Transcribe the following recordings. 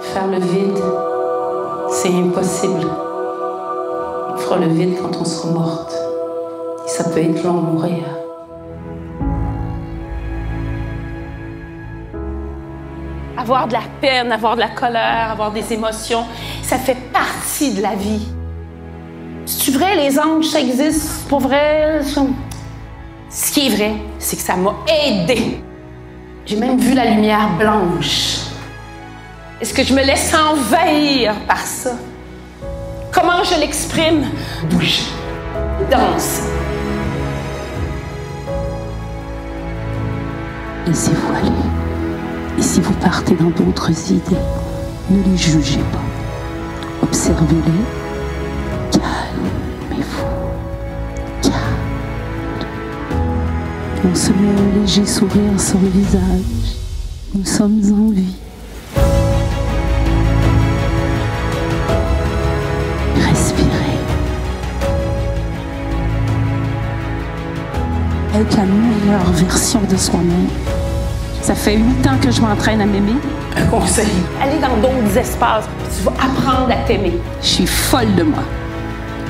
Faire le vide, c'est impossible. On fera le vide quand on sera morte. Ça peut être long mourir. Avoir de la peine, avoir de la colère, avoir des émotions, ça fait partie de la vie. C'est vrai, les anges, ça existe? Pour vrai? Ce qui est vrai, c'est que ça m'a aidé. J'ai même vu la lumière blanche. Est-ce que je me laisse envahir par ça? Comment je l'exprime? Bouge, danse. Laissez-vous aller. Et si vous partez dans d'autres idées, ne les jugez pas. Observez-les. Calmez-vous. Calme. On se met un léger sourire sur le visage. Nous sommes en vie. Être la meilleure version de soi-même. Ça fait huit ans que je m'entraîne à m'aimer. Un conseil. Aller dans d'autres espaces, puis tu vas apprendre à t'aimer. Je suis folle de moi.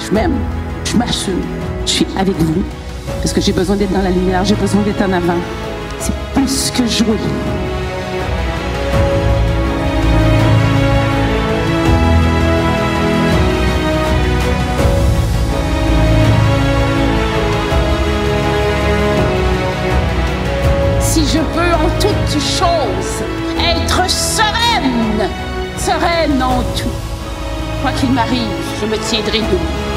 Je m'aime. Je m'assume. Je suis avec vous. Parce que j'ai besoin d'être dans la lumière, j'ai besoin d'être en avant. C'est plus que jouer. Je peux en toutes choses être sereine, sereine en tout, quoi qu'il m'arrive, je me tiendrai debout.